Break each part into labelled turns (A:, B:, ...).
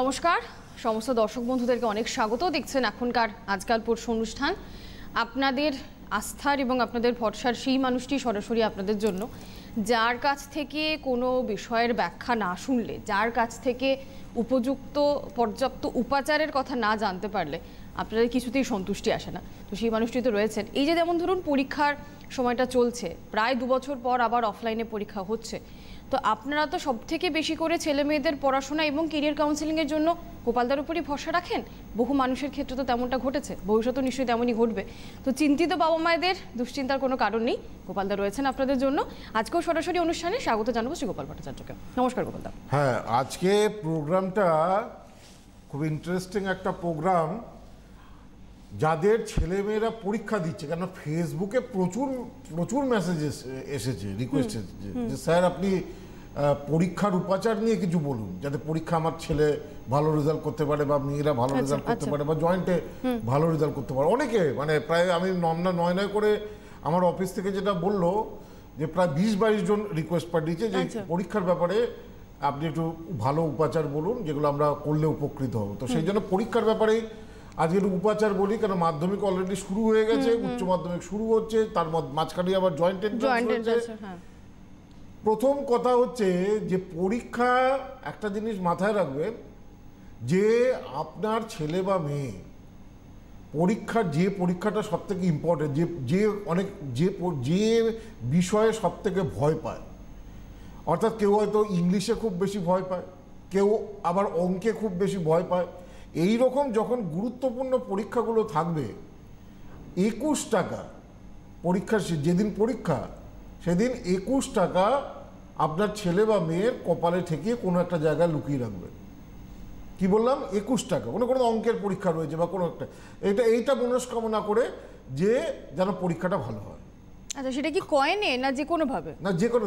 A: নমস্কার। সমস্ত দর্শক বন্ধুদেরকে অনেক স্বাগত। দেখছেন এখনকার আজকাল পরশু অনুষ্ঠান। আপনাদের আস্থার এবং আপনাদের ভরসার সেই মানুষটি সরাসরি আপনাদের জন্য। যার কাছ থেকে কোনো বিষয়ের ব্যাখ্যা না শুনলে, যার কাছ থেকে উপযুক্ত, পর্যাপ্ত উপাচারের কথা না জানতে পারলে আপনাদের কিছুতেই সন্তুষ্টি আসে না। তো সেই মানুষটি তো রয়েছেন। এই যে যেমন ধরুন পরীক্ষার সময়টা চলছে, প্রায় দু বছর পর আবার অফলাইনে পরীক্ষা হচ্ছে। তো আপনারা তো সব থেকে বেশি করে ছেলে মেয়েদের পড়াশোনা এবং কেরিয়ার কাউন্সিলিংয়ের জন্য গোপালদার উপরই ভরসা রাখেন? বহু মানুষের ক্ষেত্রে তো তেমনটা ঘটেছে, ভবিষ্যতেও নিশ্চয়ই তেমনই ঘটবে। তো চিন্তিত বাবা মায়েদের দুশ্চিন্তার কোনো কারণ নেই, গোপালদা রয়েছেন আপনাদের জন্য। আজকেও সরাসরি অনুষ্ঠানে স্বাগত জানাব শ্রী গোপাল ভট্টাচার্যকে। নমস্কার গোপালদা।
B: হ্যাঁ আজকে প্রোগ্রামটা খুব ইন্টারেস্টিং একটা প্রোগ্রাম যাদের ছেলেমেয়েরা পরীক্ষা দিচ্ছে কেন ফেসবুকে প্রচুর প্রচুর মেসেজ এসেছে রিকোয়েস্ট এসেছে। যে স্যার আপনি পরীক্ষার উপাচার নিয়ে কিছু বলুন যাতে পরীক্ষা আমার ছেলে ভালো রেজাল্ট করতে পারে বা মেয়েরা ভালো
A: আচ্ছা,
B: রেজাল্ট করতে
A: আচ্ছা।
B: পারে বা জয়েন্টে ভালো রেজাল্ট করতে পারে। অনেকে মানে প্রায় আমি নমনা নয় নয় করে আমার অফিস থেকে যেটা বলল যে প্রায় বিশ বাইশ জন রিকোয়েস্ট পাঠিয়েছে যে
A: আচ্ছা।
B: পরীক্ষার ব্যাপারে আপনি একটু ভালো উপাচার বলুন যেগুলো আমরা করলে উপকৃত হব। তো সেই জন্য পরীক্ষার ব্যাপারেই আজকে একটু উপাচার বলি কারণ মাধ্যমিক অলরেডি শুরু হয়ে গেছে উচ্চ মাধ্যমিক শুরু হচ্ছে তার মাঝখানে আবার জয়েন্ট
A: হ্যাঁ।
B: প্রথম কথা হচ্ছে যে পরীক্ষা একটা জিনিস মাথায় রাখবেন যে আপনার ছেলে বা মেয়ে পরীক্ষার যে পরীক্ষাটা সব থেকে ইম্পর্টেন্ট যে যে অনেক যে যে বিষয়ে সব থেকে ভয় পায়। অর্থাৎ কেউ হয়তো ইংলিশে খুব বেশি ভয় পায় কেউ আবার অঙ্কে খুব বেশি ভয় পায় এই রকম যখন গুরুত্বপূর্ণ পরীক্ষাগুলো থাকবে, একুশ টাকা পরীক্ষা যেদিন পরীক্ষা, সেদিন একুশ টাকা আপনার ছেলে বা মেয়ের কপালে ঠেকিয়ে কোনো একটা জায়গায় লুকিয়ে রাখবেন কি বললাম? একুশ টাকা। কোনো কোনো অঙ্কের পরীক্ষা রয়েছে বা কোনো একটা। এটা, এইটা মনস্কামনা করে যে যেন পরীক্ষাটা ভালো হয়।
A: আচ্ছা সেটা কি কয়েনে না যে কোনোভাবে
B: না যে কোনো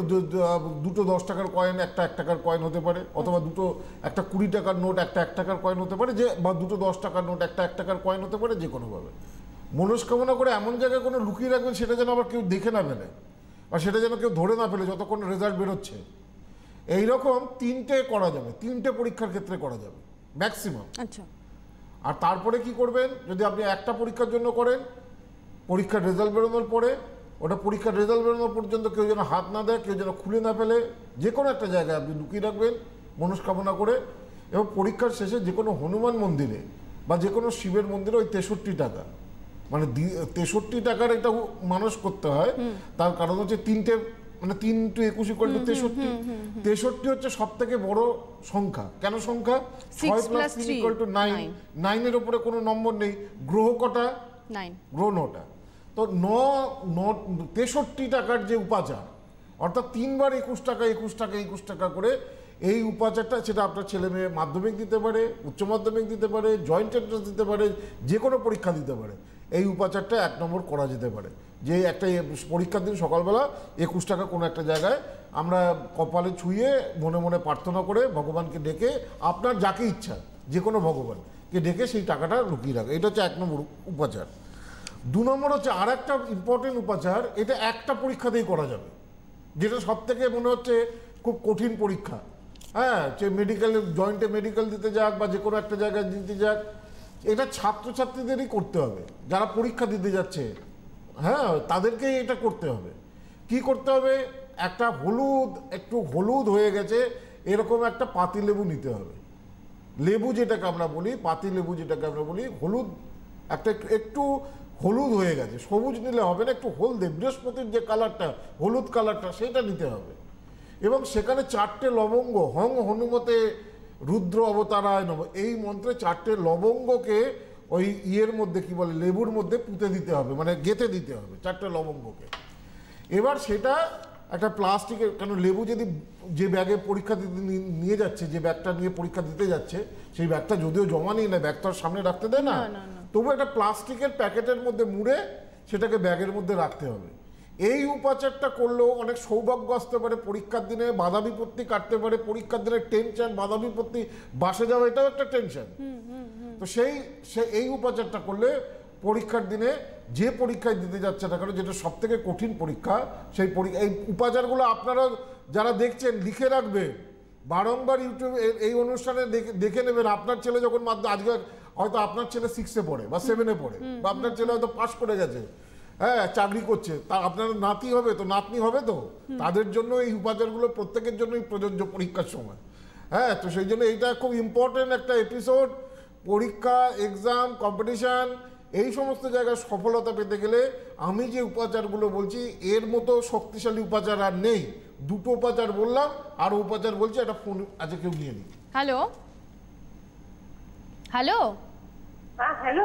B: দুটো দশ টাকার কয়েন একটা এক টাকার কয়েন হতে পারে অথবা দুটো একটা কুড়ি টাকার নোট একটা এক টাকার কয়েন হতে পারে যে বা দুটো দশ টাকার নোট একটা এক টাকার কয়েন হতে পারে যে কোনোভাবে মনস্কামনা করে এমন জায়গায় কোনো লুকিয়ে রাখবেন সেটা যেন আবার কেউ দেখে না ফেলে বা সেটা যেন কেউ ধরে না ফেলে যতক্ষণ রেজাল্ট বেরোচ্ছে। এইরকম তিনটে করা যাবে তিনটে পরীক্ষার ক্ষেত্রে করা যাবে ম্যাক্সিমাম
A: আচ্ছা।
B: আর তারপরে কি করবেন যদি আপনি একটা পরীক্ষার জন্য করেন পরীক্ষার রেজাল্ট বেরোনোর পরে ওটা পরীক্ষার রেজাল্ট বেরোনোর পর্যন্ত কেউ যেন হাত না দেয় কেউ যেন খুলে না ফেলে যে কোনো একটা জায়গায় আপনি লুকিয়ে রাখবেন মনস্কামনা করে। এবং পরীক্ষার শেষে যে কোনো হনুমান মন্দিরে বা যে কোনো শিবের মন্দিরে ওই তেষট্টি টাকা। মানে তেষট্টি টাকার এটা মানুষ করতে হয়। তার কারণ হচ্ছে তিনটে মানে তিন টু একুশ ইকুয়াল টু তেষট্টি। তেষট্টি হচ্ছে সব থেকে বড় সংখ্যা। কেন সংখ্যা? ছয় plus
A: three,
B: equal to nine নাইনের উপরে কোনো নম্বর নেই। গ্রহ কটা? গ্রহ নটা। তো ন, ন- তেষট্টি টাকার যে উপাচার, অর্থাৎ তিনবার একুশ টাকা একুশ টাকা একুশ টাকা করে এই উপাচারটা সেটা আপনার ছেলে মেয়ে মাধ্যমিক দিতে পারে, উচ্চ মাধ্যমিক দিতে পারে জয়েন্ট এন্ট্রান্স দিতে পারে, যে কোনো পরীক্ষা দিতে পারে, এই উপাচারটা এক নম্বর করা যেতে পারে। যে একটা পরীক্ষার দিন সকালবেলা একুশ টাকা কোনো একটা জায়গায় আমরা কপালে ছুঁয়ে মনে মনে প্রার্থনা করে ভগবানকে ডেকে আপনার যাকে ইচ্ছা, যে কোনো ভগবানকে ডেকে সেই টাকাটা লুকিয়ে রাখে। এটা হচ্ছে এক নম্বর উপাচার। দু নম্বর হচ্ছে আর একটা ইম্পর্টেন্ট উপাচার, এটা একটা পরীক্ষাতেই করা যাবে। যেটা সব থেকে মনে হচ্ছে খুব কঠিন পরীক্ষা। হ্যাঁ যে মেডিকেল জয়েন্টে মেডিকেল দিতে যাক বা যে কোনো একটা জায়গায় দিতে যাক, এটা ছাত্রছাত্রীদেরই করতে হবে। যারা পরীক্ষা দিতে যাচ্ছে হ্যাঁ তাদেরকেই এটা করতে হবে। কি করতে হবে? একটা হলুদ, একটু হলুদ হয়ে গেছে, এরকম একটা পাতিলেবু নিতে হবে। লেবু যেটাকে আমরা বলি, পাতি লেবু যেটাকে আমরা বলি, হলুদ একটু- একটু হলুদ হয়ে গেছে, সবুজ নিলে হবে না, একটু হলদে, বৃহস্পতির যে কালারটা, হলুদ কালারটা, সেটা নিতে হবে। এবং সেখানে চারটে লবঙ্গ, হং হনুমতে রুদ্র অবতারায় নব এই মন্ত্রে চারটে লবঙ্গকে ওই ইয়ের মধ্যে, কি বলে, লেবুর মধ্যে পুঁতে দিতে হবে মানে গেঁথে দিতে হবে, চারটে লবঙ্গকে। এবার সেটা একটা প্লাস্টিকের, কেন লেবু যদি যে ব্যাগে পরীক্ষা দিতে নিয়ে যাচ্ছে, যে ব্যাগটা নিয়ে পরীক্ষা দিতে যাচ্ছে, সেই ব্যাগটা যদিও জমা নেই না, ব্যাগ তো আর সামনে রাখতে দেয় না। তবু একটা প্লাস্টিকের প্যাকেটের মধ্যে মুড়ে সেটাকে ব্যাগের মধ্যে রাখতে হবে। এই উপাচারটা করলেও অনেক সৌভাগ্য আসতে পারে পরীক্ষার দিনে বাধা বিপত্তি কাটতে পারে পরীক্ষার দিনে টেনশন বাধা বিপত্তি বাসে যাওয়া এটাও একটা টেনশন। তো সেই সে এই উপাচারটা করলে পরীক্ষার দিনে যে পরীক্ষায় দিতে যাচ্ছে না কারণ যেটা সব থেকে কঠিন পরীক্ষা সেই পরীক্ষা এই উপাচারগুলো আপনারা যারা দেখছেন লিখে রাখবেন বারংবার ইউটিউবে এই অনুষ্ঠানে দেখে- দেখে নেবেন। আপনার ছেলে যখন মাধ্যম আজকে হয়তো আপনার ছেলে সিক্সে পড়ে বা সেভেনে পড়ে বা আপনার ছেলে হয়তো পাস করে গেছে। হ্যাঁ চাকরি করছে। তা আপনার নাতি হবে তো? নাতনি হবে তো? তাদের জন্য এই উপাচারগুলো প্রত্যেকের জন্যই প্রযোজ্য পরীক্ষার সময়। হ্যাঁ তো সেই জন্য এইটা খুব ইম্পর্টেন্ট একটা এপিসোড পরীক্ষা এক্সাম কম্পিটিশান এই সমস্ত জায়গায় সফলতা পেতে গেলে আমি যে উপাচারগুলো বলছি এর মতো শক্তিশালী উপাচার আর নেই। দুটো উপাচার বললাম আর উপাচার বলছি একটা ফোন আজকে কেউ নিয়ে নিই
A: হ্যালো হ্যালো?
C: হ্যাঁ হ্যালো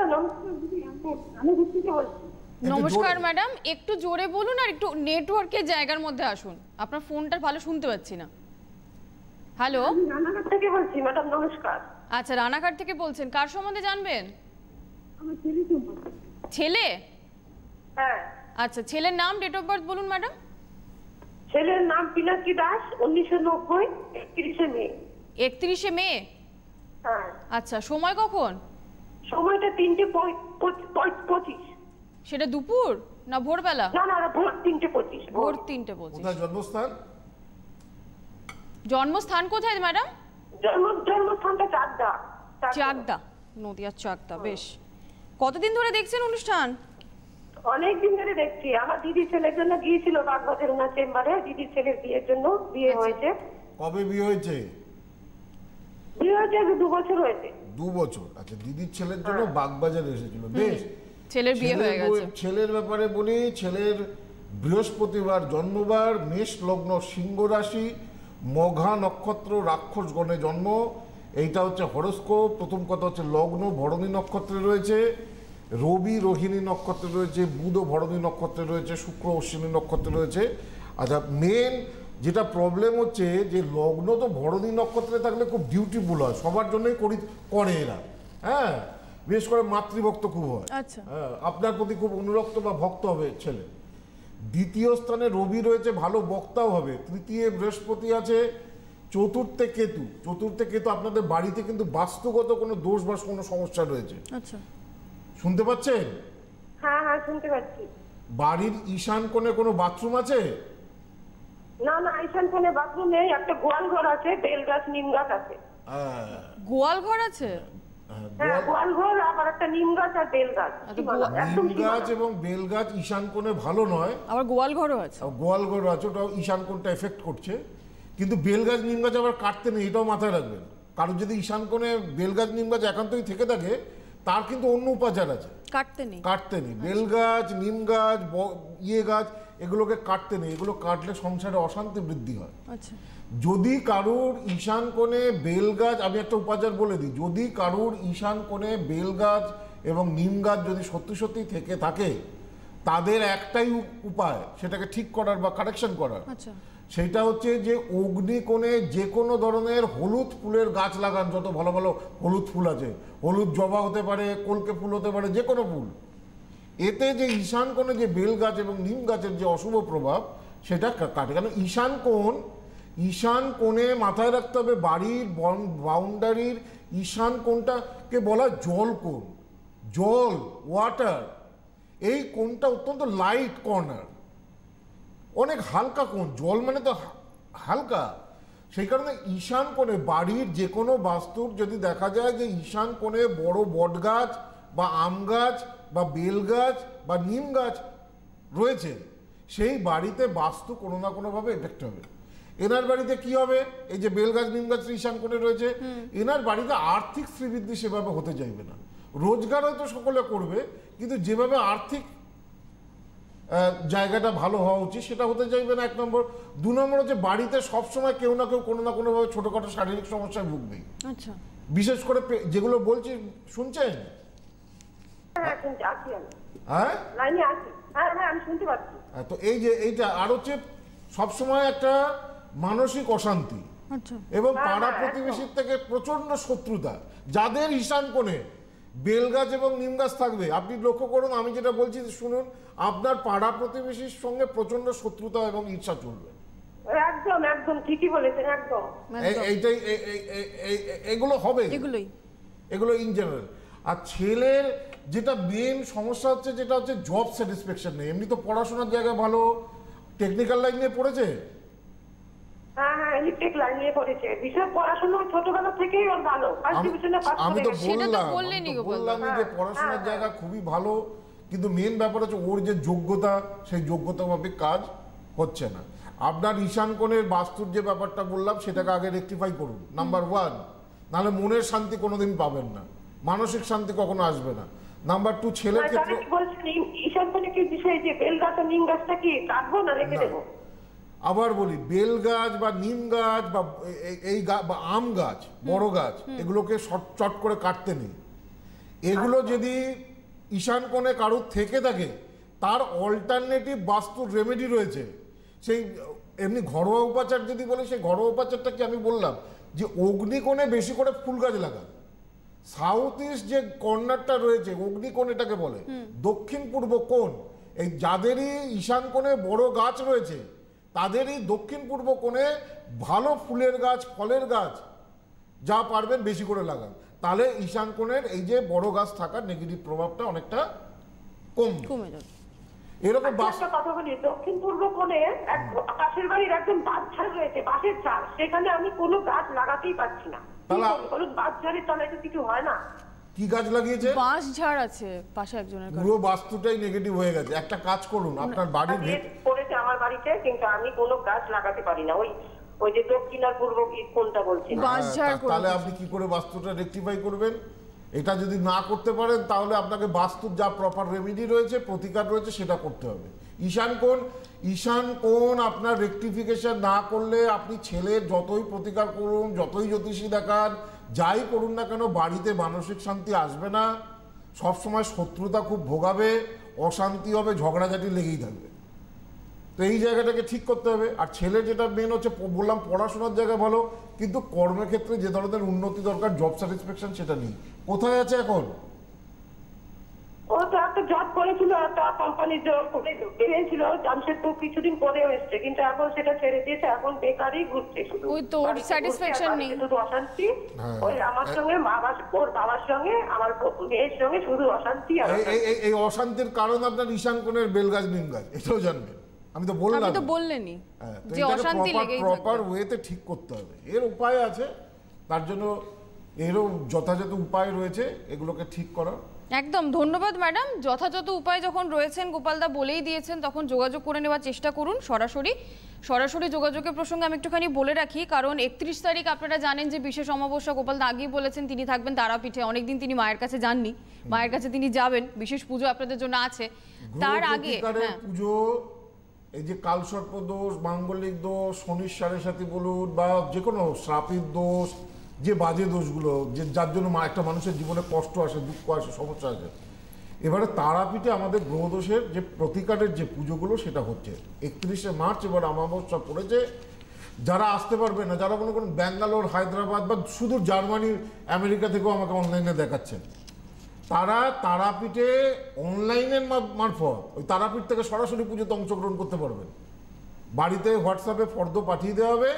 C: নমস্কার।
A: ম্যাডাম একটু জোরে বলুন আর একটু নেটওয়ার্কের জায়গার মধ্যে আসুন। আপনার ফোনটা ভালো শুনতে পাচ্ছি না। হ্যালো?
C: রানাঘাট থেকে বলছি ম্যাডাম নমস্কার।
A: আচ্ছা রানাঘাট থেকে বলছেন। কার সম্বন্ধে জানবেন?
C: ছেলে হ্যাঁ।
A: আচ্ছা ছেলের নাম ডেট অফ বার্থ বলুন ম্যাডাম।
C: ছেলের নাম পিনাকি দাস উনিশশো নব্বই একত্রিশে মে।
A: একত্রিশে মে? আচ্ছা সময় কখন?
C: সময়টা তিনটে পঁচিশ।
A: সেটা দুপুর না ভোরবেলা?
C: না না ভোর তিনটে পঁচিশ
A: ভোর।
C: ভোর
A: তিনটে পঁচিশ।
B: জন্মস্থান?
A: জন্মস্থান কোথায় ম্যাডাম?
C: জন্ম জন্মস্থানটা চাকদা।
A: চাকদা। নদিয়ার চাকদা বেশ। কতদিন ধরে দেখছেন অনুষ্ঠান?
C: অনেক দিন ধরে দেখছি। আমার দিদির ছেলের জন্য গিয়েছিল বাগবাজার ওনার চেম্বারে দিদির ছেলের বিয়ের জন্য বিয়ে
A: আচ্ছা।
C: হয়েছে।
B: কবে বিয়ে হয়েছে
C: বিয়ে হয়েছে? দু বছর হয়েছে।
B: দু বছর। আচ্ছা দিদির ছেলের জন্য বাগবাজারে এসেছিল বেশ।
A: ছেলের বিয়ে হয়ে গেছে।
B: ছেলের ব্যাপারে বলি ছেলের বৃহস্পতিবার জন্মবার মেষ লগ্ন সিংহ রাশি মঘা নক্ষত্র রাক্ষস গণে জন্ম। এইটা হচ্ছে হরস্কোপ প্রথম কথা হচ্ছে লগ্ন ভরণী নক্ষত্রে রয়েছে। রবি রোহিণী নক্ষত্রে রয়েছে বুধ ভরণী নক্ষত্রে রয়েছে শুক্র অশ্বিনী নক্ষত্রে রয়েছে। আচ্ছা মেন যেটা প্রবলেম হচ্ছে যে লগ্ন তো ভরণী নক্ষত্রে থাকলে খুব ডিউটিফুল হয় সবার জন্যই করি করে এরা। হ্যাঁ? বিশেষ করে মাতৃভক্ত খুব হয়।
A: আচ্ছা।
B: হ্যাঁ, আপনার প্রতি খুব অনুরক্ত বা ভক্ত হবে ছেলে। দ্বিতীয় স্থানে রবি রয়েছে ভালো বক্তাও হবে। তৃতীয় বৃহস্পতি আছে চতুর্থে কেতু। চতুর্থে কেতু আপনাদের বাড়িতে কিন্তু বাস্তুগত কোনো দোষ বা কোনো সমস্যা রয়েছে।
A: আচ্ছা।
B: শুনতে পাচ্ছেন?
C: হ্যাঁ হ্যাঁ শুনতে পাচ্ছি।
B: বাড়ির ঈশান কোণে কোনো বাথরুম আছে?
C: না না ঈশান কোণে বাথরুম নেই একটা গোয়াল ঘর আছে বেল গাছ নিম গাছ আছে।
B: হ্যাঁ,
A: গোয়াল ঘর আছে?
B: হ্যাঁ,
C: হ্যাঁ গাছ বেল গাছ।
A: আচ্ছা,
B: গাছ এবং বেল গাছ ঈশান কোণে ভালো নয়।
A: আবার গোয়াল ঘরও আছে।
B: আর গোয়ালঘর আছে ওটাও ঈশান কোণটা এফেক্ট করছে। কিন্তু বেলগাছ নিম গাছ আবার কাটতে নেই এটাও মাথায় রাখবেন। কারণ যদি ঈশান কোণে বেলগাছ নিম গাছ একান্তই থেকে থাকে তার কিন্তু অন্য উপাচার আছে।
A: কাটতে নেই।
B: কাটতে নেই। বেল গাছ নিম গাছ ব- ইয়ে গাছ এগুলোকে কাটতে নেই এগুলো কাটলে সংসারে অশান্তি বৃদ্ধি হয়।
A: আচ্ছা।
B: যদি কারুর ঈশান কোণে বেল গাছ আমি একটা উপাচার বলে দিই যদি কারুর ঈশান কোণে বেল গাছ এবং নিম গাছ যদি সত্যি সত্যি থেকে থাকে তাদের একটাই উপায় সেটাকে ঠিক করার বা কারেকশন করার।
A: আচ্ছা।
B: সেটা হচ্ছে যে অগ্নিকোণে যে কোনো ধরনের হলুদ ফুলের গাছ লাগান যত ভালো ভালো হলুদ ফুল আছে হলুদ জবা হতে পারে কলকে ফুল হতে পারে যে কোনো ফুল। এতে যে ঈশান কোণে যে বেল গাছ এবং নিম গাছের যে অশুভ প্রভাব, সেটা কাটে। কেন? ঈশান কোণ, ঈশান কোণে মাথায় রাখতে হবে বাড়ির বাউন্ডারির ঈশান কোণটাকে বলা জল কোণ। জল ওয়াটার এই কোণটা অত্যন্ত লাইট কর্নার অনেক হালকা কোণ। জল মানে তো হালকা। সেই কারণে ঈশান কোণে বাড়ির যে কোনো বাস্তুর যদি দেখা যায় যে ঈশান কোণে বড় বট গাছ বা আম গাছ বা বেল গাছ বা নিম গাছ রয়েছে সেই বাড়িতে বাস্তু কোনো না কোনোভাবে এফেক্ট হবে। এনার বাড়িতে কি হবে? এই যে বেল গাছ নিম গাছ ঈশান কোণে রয়েছে এনার বাড়িতে আর্থিক শ্রীবৃদ্ধি সেভাবে হতে চাইবে না। রোজগার হয়তো সকলে করবে কিন্তু যেভাবে আর্থিক জায়গাটা ভালো হওয়া উচিত সেটা হতে চাইবে না এক নম্বর। দু নম্বর হচ্ছে বাড়িতে সবসময় কেউ না কেউ কোনো না কোনোভাবে ছোটোখাটো শারীরিক সমস্যায় ভুগবেই।
A: আচ্ছা।
B: বিশেষ করে যেগুলো বলছি শুনছেন?
C: হ্যাঁ?
B: হ্যাঁ
C: লাইনে আছি। হ্যাঁ আমি শুনতে পাচ্ছি।
B: তো এই যে এইটা আর হচ্ছে সবসময় একটা মানসিক অশান্তি
A: আচ্ছা।
B: এবং পাড়া প্রতিবেশীর থেকে প্রচণ্ড শত্রুতা। যাদের ঈশান কোণে বেল গাছ এবং নিম গাছ থাকবে আপনি লক্ষ্য করুন আমি যেটা বলছি শুনুন আপনার পাড়া প্রতিবেশীর সঙ্গে প্রচণ্ড শত্রুতা এবং ঈর্ষা চলবে।
C: একদম একদম ঠিকই বলেছেন একদম।
B: এইটাই এগুলো হবে।
A: এগুলোই।
B: এগুলো ইন জেনারেল আর ছেলের যেটা মেন সমস্যা হচ্ছে যেটা হচ্ছে জব স্যাটিসফ্যাকশন নেই। এমনি তো পড়াশোনার জায়গায় ভালো টেকনিক্যাল লাইন নিয়ে পড়েছে?
C: হ্যাঁ হ্যাঁ ইলেকট্রিক লাইন নিয়ে পড়েছে। বিষয় পড়াশোনা ছোটবেলা থেকেই ওর
B: আমি- তো বললাম যে পড়াশোনার জায়গা খুবই ভালো কিন্তু মেন ব্যাপার হচ্ছে ওর যে যোগ্যতা সেই যোগ্যতা মাফিক কাজ হচ্ছে না। আপনার ঈশান কোণের বাস্তুর যে ব্যাপারটা বললাম সেটাকে আগে রেকটিফাই করুন। নাম্বার ওয়ান নাহলে মনের শান্তি কোনোদিন পাবেন না। মানসিক শান্তি কখনো আসবে না। নাম্বার টু ছেলের ক্ষেত্রে
C: ঈশান বিষয় যে বেল গাছ নিম গাছটা কি কাটবো না রেখে। দেবো?
B: আবার বলি বেল গাছ বা নিম গাছ বা এই বা আম গাছ বড় গাছ এগুলোকে চট করে কাটতে নেই। এগুলো যদি ঈশান কোণে কারুর থেকে থাকে তার অল্টারনেটিভ বাস্তু রেমেডি রয়েছে। সেই এমনি ঘরোয়া উপাচার যদি বলে সেই ঘরোয়া উপাচারটা কি আমি বললাম যে অগ্নিকোণে বেশি করে ফুল গাছ লাগান। সাউথ ইস্ট যে কর্নারটা রয়েছে অগ্নিকোণ এটাকে বলে দক্ষিণ পূর্ব কোণ এই যাদেরই ঈশান কোণে বড় গাছ রয়েছে তাদেরই দক্ষিণ পূর্ব কোণে ভালো ফুলের গাছ ফলের গাছ যা পারবেন বেশি করে লাগান। তাহলে ঈশান কোণের এই যে বড় গাছ থাকার নেগেটিভ প্রভাবটা অনেকটা কম।
A: কমে যাবে।
B: এরকম বাস
C: কথা বলি দক্ষিণ পূর্ব কোণে এক বাড়ির একদম বাঁধঝাড় বাঁশের ঝাড় সেখানে আমি কোনো গাছ লাগাতেই পারছি না। কি
B: তাহলে-
C: করব? তলায় তো কিছু হয় না।
B: কি গাছ লাগিয়েছে?
A: বাঁশ ঝাড় আছে পাশে একজনের
B: পুরো বাস্তুটাই নেগেটিভ হয়ে গেছে। একটা কাজ করুন আপনার বাড়ির
C: বিয়ে আমার বাড়িতে কিন্তু আমি কোনো গাছ লাগাতে পারি না। ওই ওই যে দক্ষিণ আর পূর্ব কোনটা বলছি
A: বাঁশ
B: হ্যাঁ,
A: ঝাড়
B: তাহলে আপনি কি করে বাস্তুটা রেকটিফাই করবেন? এটা যদি না করতে পারেন তাহলে আপনাকে বাস্তুর যা প্রপার রেমেডি রয়েছে প্রতিকার রয়েছে সেটা করতে হবে। ঈশান কোণ ঈশান কোণ আপনার রেকটিফিকেশন না করলে আপনি ছেলের যতই প্রতিকার করুন, যতই জ্যোতিষী দেখান, যাই করুন না কেন বাড়িতে মানসিক শান্তি আসবে না। সবসময় শত্রুতা খুব ভোগাবে, অশান্তি হবে, ঝগড়াঝাটি লেগেই থাকবে। তো এই জায়গাটাকে ঠিক করতে হবে। আর ছেলে যেটা মেন হচ্ছে বললাম পড়াশোনার জায়গা ভালো, কিন্তু কর্মক্ষেত্রে যে ধরনের উন্নতি দরকার জব স্যাটিসফ্যাকশন সেটা নেই। কোথায় আছে এখন?
C: ও তো একটা জব করেছিল একটা কোম্পানির জব করে পেয়েছিল জামশেদপুর কিছুদিন পরে এসছে কিন্তু এখন সেটা ছেড়ে দিয়েছে এখন বেকারই ঘুরছে শুধু।
A: ওই তো, ওর
C: বাড়িতে
A: নেই।
C: শুধু অশান্তি
B: হ্যাঁ।
C: ওই আমার সঙ্গে বাবার ওর বাবার সঙ্গে আমার মেয়ের সঙ্গে শুধু অশান্তি আর
B: এই- এই অশান্তির কারণ আপনার ঈশান কোণের বেলগাছ নিম গাছ এটাও জানবেন। আমি তো বললাম।
A: তো বললেনই
B: হ্যাঁ,
A: যে অশান্তি লেগেই থাকবে।
B: ওয়েতে ঠিক করতে হবে। এর উপায় আছে তার জন্য এরও যথাযথ উপায় রয়েছে এগুলোকে ঠিক করার।
A: একদম ধন্যবাদ ম্যাডাম। যথাযথ উপায় যখন রয়েছেন গোপালদা বলেই দিয়েছেন তখন যোগাযোগ করে নেওয়ার চেষ্টা করুন সরাসরি। সরাসরি যোগাযোগের প্রসঙ্গে আমি একটুখানি বলে রাখি কারণ একত্রিশ তারিখ আপনারা জানেন যে বিশেষ অমাবস্যা গোপালদা আগেই বলেছেন তিনি থাকবেন তারাপীঠে। অনেকদিন তিনি মায়ের কাছে যাননি। মায়ের কাছে তিনি যাবেন বিশেষ পুজো আপনাদের জন্য আছে। তার আগে হ্যাঁ।
B: পুজো এই যে কালসর্প দোষ মাঙ্গলিক দোষ শনির সাড়ে সাথী বলুন বা যে কোনো শ্রাপির দোষ যে বাজে দোষগুলো, যে যার জন্য একটা মানুষের জীবনে কষ্ট আসে, দুঃখ আসে, সমস্যা আসে। এবারে তারাপীঠে আমাদের গ্রহদোষের যে প্রতিকারের যে পুজোগুলো, সেটা হচ্ছে। একত্রিশে মার্চ এবার অমাবস্যা পড়েছে। যারা আসতে পারবে না, যারা মনে করুন ব্যাঙ্গালোর, হায়দ্রাবাদ বা শুধু জার্মানি আমেরিকা থেকেও আমাকে অনলাইনে দেখাচ্ছেন, তারা তারাপীঠে অনলাইনের মারফত, ওই তারাপীঠ থেকে সরাসরি পুজোতে অংশগ্রহণ করতে পারবেন। বাড়িতে হোয়াটসঅ্যাপে ফর্দ পাঠিয়ে দেওয়া হবে।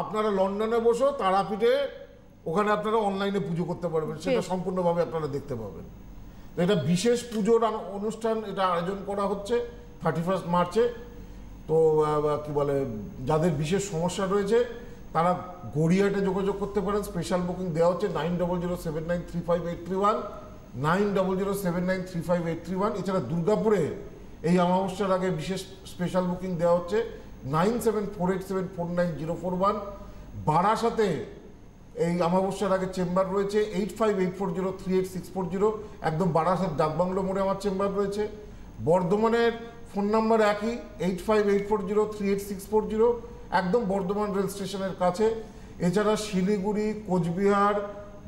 B: আপনারা লন্ডনে বসো তারাপীঠে ওখানে আপনারা অনলাইনে পুজো করতে পারবেন। সেটা সম্পূর্ণভাবে আপনারা দেখতে পাবেন। তো এটা বিশেষ পুজোর অনুষ্ঠান এটা আয়োজন করা হচ্ছে থার্টি ফার্স্ট মার্চে তো কি বলে যাদের বিশেষ সমস্যা রয়েছে তারা গড়িয়াটে যোগাযোগ করতে পারেন। স্পেশাল বুকিং দেওয়া হচ্ছে nine double zero seven nine three five eight three one nine double zero seven nine three five eight three one এছাড়া দুর্গাপুরে এই অমাবস্যার আগে বিশেষ স্পেশাল বুকিং দেওয়া হচ্ছে। Nine seven four eight seven four nine zero four one. বারাসাতে এই অমাবস্যার আগে চেম্বার রয়েছে, eight five eight four zero, three eight six four zero. একদম বারাসাত ডাকবাংলো মোড়ে আমার চেম্বার রয়েছে। বর্ধমানের ফোন নাম্বার একই, eight five eight four zero, three eight six four zero. একদম বর্ধমান রেল স্টেশনের কাছে। এছাড়া শিলিগুড়ি, কোচবিহার,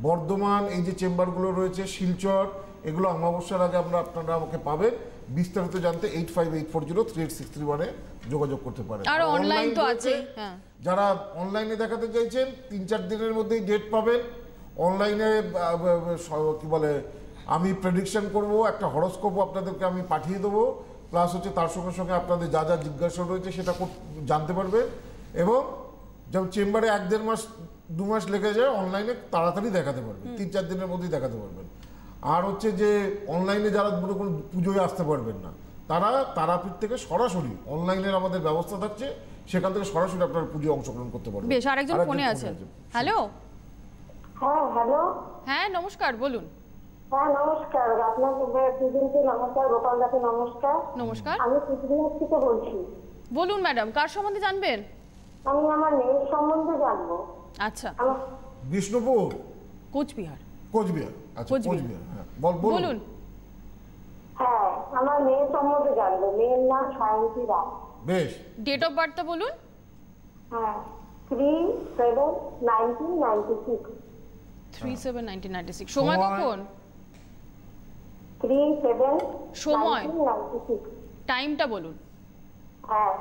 B: বর্ধমান, এই যে চেম্বারগুলো রয়েছে, শিলচর, এগুলো অমাবস্যার আগে আমরা আপনারা আমাকে পাবেন। বিস্তারিত জানতে eight five eight four zero three eight six three ওয়ানে যোগাযোগ করতে পারেন।
A: আর অনলাইন তো। আছেই, হ্যাঁ।
B: যারা অনলাইনে দেখাতে চাইছেন তিন চার দিনের মধ্যেই ডেট পাবেন। অনলাইনে কি বলে আমি প্রেডিকশন করব একটা হরস্কোপ আপনাদেরকে আমি পাঠিয়ে দেবো। প্লাস হচ্ছে তার সঙ্গে সঙ্গে আপনাদের যা যা জিজ্ঞাসা রয়েছে সেটা জানতে পারবেন এবং যেমন চেম্বারে এক দেড় মাস দু মাস লেগে যায় অনলাইনে তাড়াতাড়ি দেখাতে পারবেন তিন চার দিনের মধ্যেই দেখাতে পারবেন। আর হচ্ছে যে অনলাইনে যারা মনে করুন পুজোয় আসতে পারবেন না তারা তারাপীঠ থেকে সরাসরি অনলাইনের আমাদের ব্যবস্থা থাকছে সেখান থেকে সরাসরি আপনার পুজো অংশগ্রহণ করতে পারবেন।
A: বেশ আরেকজন ফোনে আছেন।
B: আছে।
A: হ্যালো?
D: হ্যাঁ হ্যালো?
A: হ্যাঁ নমস্কার বলুন।
D: হ্যাঁ নমস্কার। দুজনকে নমস্কার গোপাল দাকে নমস্কার।
A: নমস্কার।
D: আমি কুচবিহার থেকে বলছি।
A: বলুন ম্যাডাম কার সম্বন্ধে জানবেন?
D: আমি আমার মেয়ের সম্বন্ধে জানব।
A: আচ্ছা।
B: বিষ্ণুপুর?
A: কোচবিহার।
B: কোচবিহার। আচ্ছা
A: কোচবিহার।
B: হ্যাঁ বল বলুন।
D: হ্যাঁ আমার মেয়ের সম্বন্ধে জানব। মেয়ের নাম সায়ন্তী রায়।
B: বেশ।
A: ডেট অফ বার্থটা বলুন।
D: হ্যাঁ three seven nineteen ninety six
A: three seven nineteen ninety six সময়
B: সময়?
A: কখন?
D: থ্রি সেভেন
A: সময়?
D: নাইনটি সিক্স
A: টাইমটা বলুন।
D: হ্যাঁ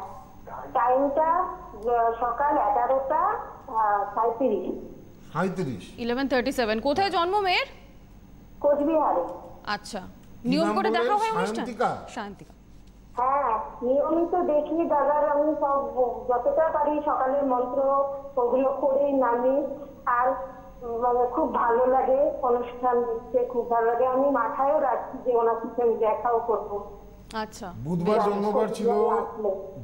D: টাইমটা সকাল এগারোটা সাঁত্রিশ
A: কোথায় জন্ম মেয়ের?
D: কোচবিহারে।
A: আচ্ছা। নিয়ম করে দেখা হয় অনুষ্ঠান শান্তিকা
D: হ্যাঁ নিয়মিত দেখি দাদার আমি সব যতটা পারি সকালের মন্ত্র ওগুলো নামি। আর মানে খুব ভালো লাগে অনুষ্ঠান দেখতে খুব ভালো লাগে। আমি মাথায়ও রাখছি যে ওনার সাথে আমি দেখাও করব।
A: আচ্ছা।
B: বুধবার জন্মবার ছিল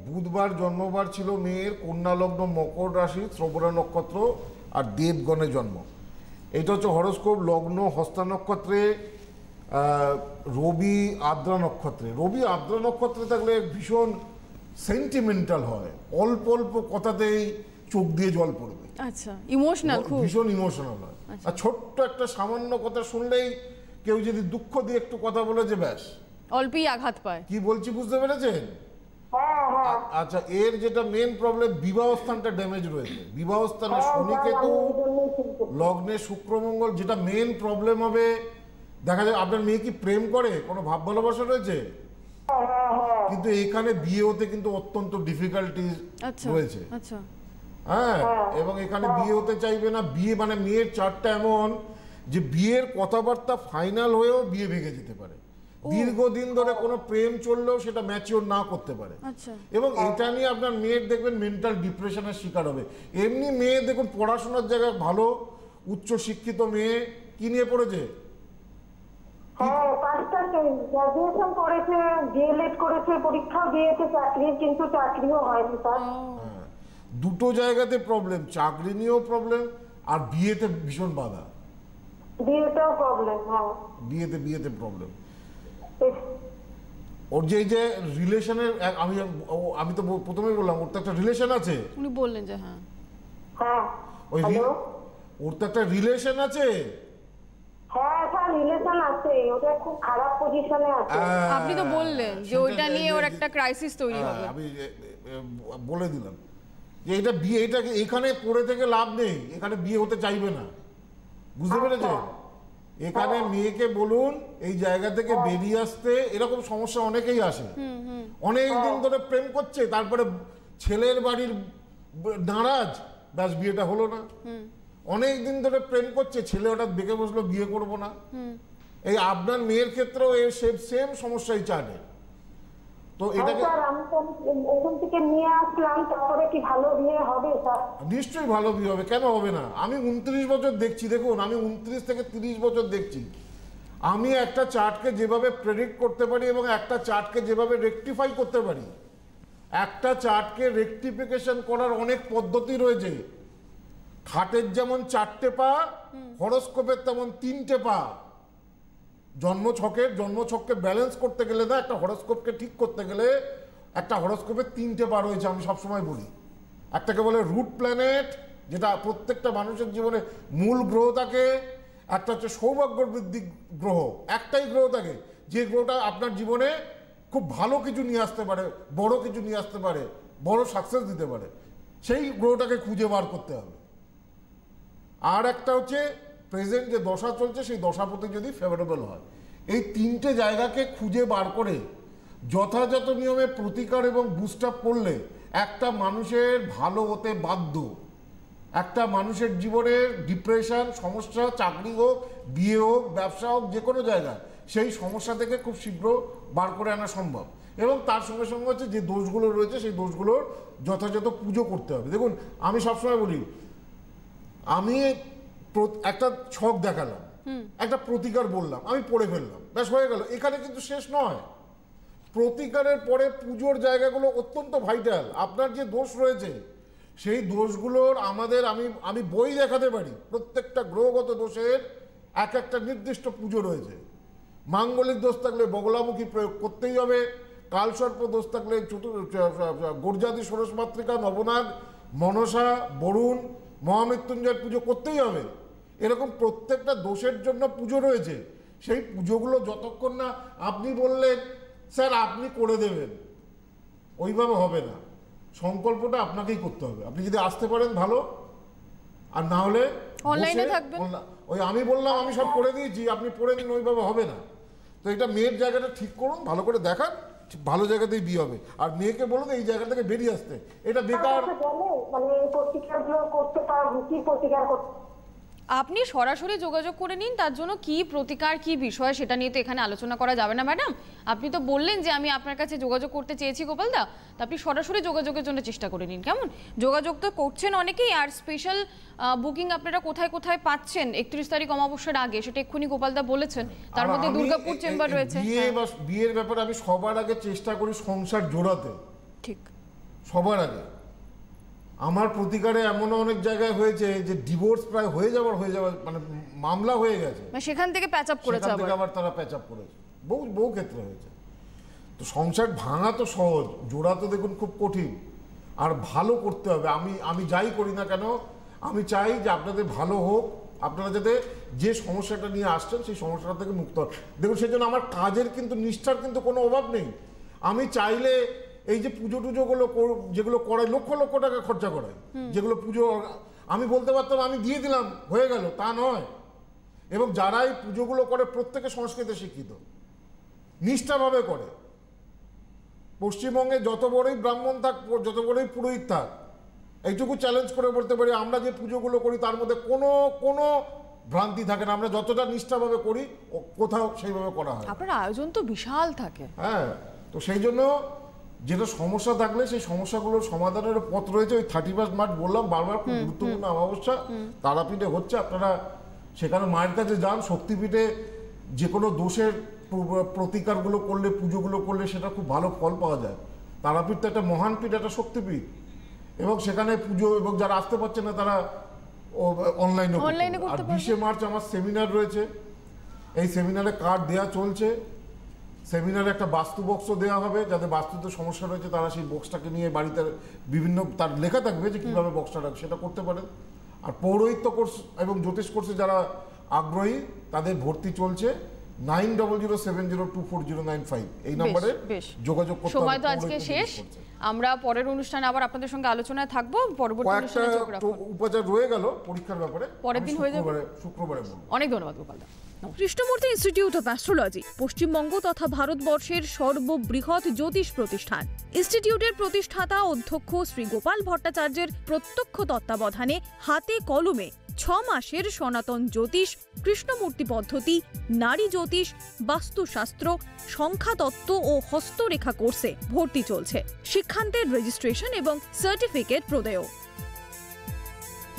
B: বুধবার জন্মবার ছিল মেয়ের কন্যা লগ্ন মকর রাশি শ্রবণা নক্ষত্র। আর দেবগণে জন্ম। এটা হচ্ছে হরস্কোপ লগ্ন হস্তা নক্ষত্রে রবি আদ্রা নক্ষত্রে। রবি আদ্রা নক্ষত্রে থাকলে ভীষণ সেন্টিমেন্টাল হয়। অল্প অল্প কথাতেই চোখ দিয়ে জল পড়বে।
A: আচ্ছা ইমোশনাল খুব।
B: ভীষণ ইমোশনাল হয়। আর ছোট্ট একটা সামান্য কথা শুনলেই কেউ যদি দুঃখ দিয়ে একটু কথা বলে যে ব্যাস।
A: অল্পই আঘাত পায়।
B: কি বলছি বুঝতে পেরেছেন? আচ্ছা এর যেটা মেন প্রবলেম বিবাহ স্থানটা ড্যামেজ রয়েছে। বিবাহ স্থানে
D: হ্যাঁ,
B: শনি কেতু। লগ্নে শুক্রমঙ্গল যেটা মেন প্রবলেম হবে দেখা যায় আপনার মেয়ে কি প্রেম করে? কোনো ভাব ভালোবাসা রয়েছে?
D: হ্যাঁ হ্যাঁ হ্যাঁ।
B: কিন্তু এখানে বিয়ে হতে কিন্তু অত্যন্ত ডিফিকাল্টি
A: আচ্ছা
B: রয়েছে।
A: আচ্ছা।
B: হ্যাঁ
D: হ্যাঁ।
B: এবং এখানে বিয়ে হতে চাইবে না। বিয়ে মানে মেয়ের চারটা এমন যে বিয়ের কথাবার্তা ফাইনাল হয়েও বিয়ে ভেঙে যেতে পারে। দীর্ঘদিন ধরে কোনো প্রেম চললেও সেটা ম্যাচিওর না করতে পারে।
A: আচ্ছা।
B: এবং এটা নিয়ে আপনার মেয়ের দেখবেন মেন্টাল ডিপ্রেশনের শিকার হবে। এমনি মেয়ে দেখুন পড়াশোনার জায়গায় ভালো উচ্চ শিক্ষিত মেয়ে কি নিয়ে পড়েছে?
D: হ্যাঁ পাঁচটা গ্রাজুয়েশন করেছে ডিএলএড করেছে পরীক্ষাও দিয়েছে চাকরির কিন্তু চাকরিও হয়নি স্যার
B: হ্যাঁ। দুটো জায়গাতে প্রবলেম চাকরি নিয়েও প্রবলেম আর বিয়েতে ভীষণ বাধা।
D: বিয়েটাও প্রবলেম হ্যাঁ।
B: বিয়েতে বিয়েতে প্রবলেম ওর যে যে রিলেশনের আমি আমি তো প্রথমেই বললাম ওর তো একটা রিলেশন আছে।
A: উনি বললেন যে হ্যাঁ।
D: হ্যাঁ
B: ওই ওর তো একটা রিলেশন আছে।
D: হ্যাঁ স্যার রিলেশন আছে। ওটা খুব খারাপ পজিশনে আছে।
B: হ্যাঁ,
A: আপনি তো বললেন যে ওইটা নিয়ে ওর একটা ক্রাইসিস তৈরি
B: হ্যাঁ,
A: হবে।
B: আমি বলে দিলাম। যে এটা বিয়ে এটাকে এখানে পড়ে থেকে লাভ নেই। এখানে বিয়ে হতে চাইবে না। বুঝতে পেরেছে এখানে মেয়েকে বলুন এই জায়গা থেকে বেরিয়ে আসতে এরকম সমস্যা অনেকেই আসে। অনেক দিন ধরে প্রেম করছে তারপরে ছেলের বাড়ির নারাজ। ব্যাস বিয়েটা হলো না। অনেক দিন ধরে প্রেম করছে ছেলে হঠাৎ দেখে বসল বিয়ে করব না। এই আপনার মেয়ের ক্ষেত্রেও এই সেম সেম সমস্যাই চাটে তো
D: হ্যাঁ
B: এটাকে
D: স্যার আমি তো ওখান থেকে নিয়ে আসলাম তারপরে কি ভালো বিয়ে হবে স্যার?
B: নিশ্চয়ই ভালো বিয়ে হবে কেন হবে না? আমি উনত্রিশ বছর দেখছি দেখুন আমি উনত্রিশ থেকে তিরিশ বছর দেখছি। আমি একটা চার্টকে যেভাবে প্রেডিক্ট করতে পারি এবং একটা চার্টকে যেভাবে রেকটিফাই করতে পারি। একটা চার্টকে রেকটিফিকেশন করার অনেক পদ্ধতি রয়েছে। খাটের যেমন চারটে পা হরস্কোপের তেমন তিনটে পা। জন্মছকের, জন্মছককে ব্যালেন্স করতে গেলে না, একটা হরস্কোপকে ঠিক করতে গেলে একটা হরস্কোপের তিনটে বার রয়েছে আমি সবসময় বলি। একটাকে বলে রুট প্ল্যানেট যেটা প্রত্যেকটা মানুষের জীবনে মূল গ্রহ থাকে। একটা হচ্ছে সৌভাগ্য বৃদ্ধি গ্রহ, একটাই গ্রহ থাকে। যে গ্রহটা আপনার জীবনে খুব ভালো কিছু নিয়ে আসতে পারে, বড় কিছু নিয়ে আসতে পারে, বড় সাকসেস দিতে পারে, সেই গ্রহটাকে খুঁজে বার করতে হবে। আর একটা হচ্ছে প্রেজেন্ট যে দশা চলছে, সেই দশাপতি যদি ফেভারেবল হয়, এই তিনটে জায়গাকে খুঁজে বার করে যথাযথ নিয়মে প্রতিকার এবং বুস্ট আপ করলে একটা মানুষের ভালো হতে বাধ্য, একটা মানুষের জীবনে ডিপ্রেশন সমস্যা, চাকরি হোক, বিয়ে হোক, ব্যবসা হোক, যে কোনো জায়গায় সেই সমস্যা থেকে খুব শীঘ্র বার করে আনা সম্ভব। এবং তার সঙ্গে সঙ্গে হচ্ছে যে দোষগুলো রয়েছে, সেই দোষগুলোর যথাযথ পুজো করতে হবে। দেখুন, আমি সবসময় বলি, আমি একটা ছক দেখালাম। একটা প্রতিকার বললাম আমি পড়ে ফেললাম। ব্যাস হয়ে গেল। এখানে কিন্তু শেষ নয়। প্রতিকারের পরে পুজোর জায়গাগুলো অত্যন্ত ভাইটাল আপনার যে দোষ রয়েছে সেই দোষগুলোর আমাদের আমি আমি বই দেখাতে পারি। প্রত্যেকটা গ্রহগত দোষের এক একটা নির্দিষ্ট পুজো রয়েছে। মাঙ্গলিক দোষ থাকলে বগলামুখী প্রয়োগ করতেই হবে। কালসর্প দোষ থাকলে চতুর গর্জাদি ষোড়শ মাতৃকা নবনাগ মনসা বরুণ মহামৃত্যুঞ্জয়ের পুজো করতেই হবে। এরকম প্রত্যেকটা দোষের জন্য পুজো রয়েছে। সেই পুজোগুলো যতক্ষণ না আপনি বললেন স্যার আপনি করে দেবেন। ওইভাবে হবে না। সংকল্পটা আপনাকেই করতে হবে। আপনি যদি আসতে পারেন ভালো আর না হলে
A: থাকবেন?
B: ওই আমি বললাম আমি সব করে দিয়েছি আপনি পড়ে নিন ওইভাবে হবে না। তো এটা মেয়ের জায়গাটা ঠিক করুন ভালো করে দেখান ভালো জায়গাতেই বিয়ে হবে। আর মেয়েকে বলুন এই জায়গা থেকে বেরিয়ে আসতে। এটা বেকার
C: মানে এই প্রতিকারগুলো করতে পারব কি প্রতিকার করতে
A: আপনি সরাসরি যোগাযোগ করে নিন তার জন্য কি প্রতিকার কি বিষয় সেটা নিয়ে তো এখানে আলোচনা করা যাবে না ম্যাডাম। আপনি তো বললেন যে আমি আপনার কাছে যোগাযোগ করতে চেয়েছি গোপালদা তা আপনি সরাসরি যোগাযোগের জন্য চেষ্টা করে নিন কেমন? যোগাযোগ তো করছেন অনেকেই আর স্পেশাল বুকিং আপনারা কোথায় কোথায় পাচ্ছেন? একত্রিশ তারিখ অমাবস্যার আগে সেটা এক্ষুনি গোপালদা বলেছেন। তার মধ্যে দুর্গাপুর চেম্বার রয়েছে। হ্যাঁ,
B: বিয়ের ব্যাপারে আমি সবার আগে চেষ্টা করি সংসার জোড়াতে।
A: ঠিক।
B: সবার আগে। আমার প্রতিকারে এমন অনেক জায়গায় হয়েছে যে ডিভোর্স প্রায় হয়ে যাওয়ার হয়ে যাওয়ার মানে মামলা হয়ে গেছে।
A: মানে সেখান থেকে প্যাচ আপ করেছে
B: সেখান
A: আবার
B: থেকে আবার। তারা প্যাচ আপ করেছে। বহু বহু ক্ষেত্রে হয়েছে। তো সংসার ভাঙা তো সহজ জোড়া তো দেখুন খুব কঠিন। আর ভালো করতে হবে। আমি আমি যাই করি না কেন আমি চাই যে আপনাদের ভালো হোক। আপনারা যাতে যে সমস্যাটা নিয়ে আসছেন সেই সমস্যাটা থেকে মুক্ত দেখুন সেই জন্য আমার কাজের কিন্তু নিষ্ঠার কিন্তু কোনো অভাব নেই। আমি চাইলে এই যে পুজো টুজোগুলো যেগুলো করায় লক্ষ লক্ষ টাকা খরচা করায় যেগুলো পুজো আমি বলতে পারতাম আমি দিয়ে দিলাম হয়ে গেল তা নয়। এবং যারা এই পুজোগুলো করে প্রত্যেকে সংস্কৃতে শিক্ষিত নিষ্ঠাভাবে করে। পশ্চিমবঙ্গে যত বড়ই ব্রাহ্মণ থাক যত বড়ই পুরোহিত থাক এইটুকু চ্যালেঞ্জ করে বলতে পারি আমরা যে পুজোগুলো করি তার মধ্যে কোনো কোনো ভ্রান্তি থাকে না। আমরা যতটা নিষ্ঠাভাবে করি ও কোথাও সেইভাবে করা হয়
A: আপনার আয়োজন তো বিশাল থাকে।
B: হ্যাঁ তো সেই জন্য যেটা সমস্যা থাকলে সেই সমস্যাগুলোর সমাধানের পথ রয়েছে। ওই থার্টি ফার্স্ট মার্চ বললাম বারবার খুব গুরুত্বপূর্ণ অমাবস্যা। তারাপীঠে হচ্ছে আপনারা সেখানে মায়ের কাছে যান শক্তিপীঠে যে কোনো দোষের প্রতিকারগুলো করলে পুজোগুলো করলে সেটা খুব ভালো ফল পাওয়া যায়। তারাপীঠ তো একটা মহান পীঠ একটা শক্তিপীঠ। এবং সেখানে পুজো এবং যারা আসতে পারছে না তারা অনলাইনে আর বিশে মার্চ আমার সেমিনার রয়েছে। এই সেমিনারে কার্ড দেওয়া চলছে। সেমিনারে একটা বাস্তু বক্সও দেওয়া হবে। যাতে বাস্তুতে সমস্যা রয়েছে তারা সেই বক্সটাকে নিয়ে বাড়িতে বিভিন্ন তার লেখা থাকবে যে কীভাবে বক্সটা রাখবে সেটা করতে পারেন আর পৌরোহিত্য কোর্স এবং জ্যোতিষ কোর্সে যারা আগ্রহী তাদের ভর্তি চলছে nine double zero seven zero two four zero nine five এই নম্বরে যোগাযোগ করতে
A: সময় তো আজকে শেষ। আমরা পরের অনুষ্ঠানে আবার আপনাদের সঙ্গে আলোচনায় থাকব পরবর্তী অনুষ্ঠানে
B: উপাচার রয়ে গেল পরীক্ষার ব্যাপারে।
A: পরের দিন হয়ে যাবে?
B: শুক্রবারে- শুক্রবারে
A: অনেক ধন্যবাদ গোপালদা।
E: Krishnamurti institute of astrology Paschimbanga তথা ভারতবর্ষের সর্ববৃহৎ জ্যোতিষ প্রতিষ্ঠান। ইনস্টিটিউটের প্রতিষ্ঠাতা অধ্যক্ষ শ্রী গোপাল ভট্টাচার্যের প্রত্যক্ষ তত্ত্বাবধানে হাতে কলমে ছ মাসের সনাতন জ্যোতিষ, কৃষ্ণমূর্তি পদ্ধতি, নারী জ্যোতিষ, বাস্তুশাস্ত্র, সংখ্যাতত্ত্ব ও হস্তরেখা কোর্সে ভর্তি চলছে। শিক্ষান্তের রেজিস্ট্রেশন এবং সার্টিফিকেট প্রদেয়।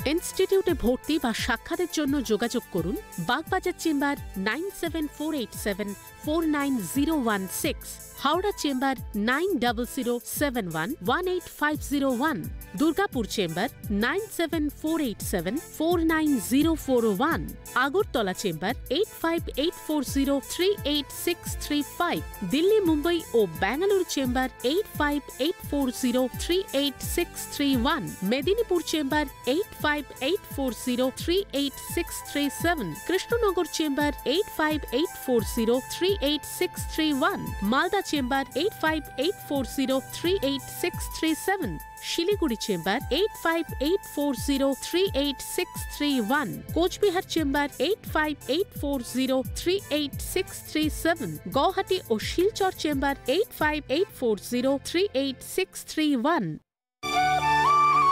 F: ইনস্টিটিউটে ভর্তি বা সাক্ষাতের জন্য যোগাযোগ করুন Bagbazar chamber nine seven four eight seven four nine zero one six. Howrah chamber nine double zero seven one one eight five zero one Durgapur chamber nine seven four eight seven four nine zero four one Agartala chamber eight five eight four zero three eight six three five Delhi Mumbai ও Bangalore chamber eight five eight four zero three eight six three one Medinipur chamber eight five eight four zero three eight six three seven Krishnanagar chamber eight five eight four zero three eight six three one Malda chamber eight five eight four zero three eight six three seven Siliguri chamber eight five eight four zero three eight six three one Cooch Behar chamber eight five eight four zero three eight six three seven Guwahati ও Silchar chamber eight five eight four zero three eight six three one